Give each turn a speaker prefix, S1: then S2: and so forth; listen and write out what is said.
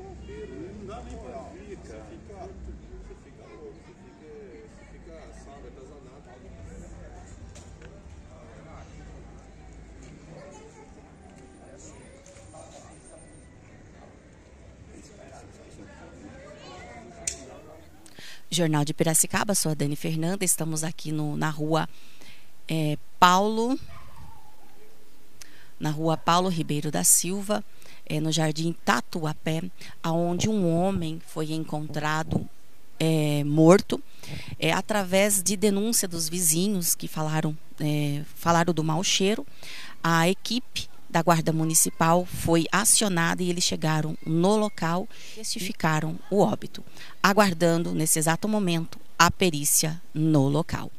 S1: não dá nem pra vir, cara. Você fica, você fica louco, você fica, você fica sabe, atazanado. Jornal de Piracicaba, sou a Dani Fernanda, estamos aqui no, na rua é, Paulo na rua Paulo Ribeiro da Silva, é, no Jardim Tatuapé, aonde um homem foi encontrado é, morto, é, através de denúncia dos vizinhos que falaram, falaram do mau cheiro, a equipe da Guarda Municipal foi acionada e eles chegaram no local e testificaram o óbito, aguardando nesse exato momento a perícia no local.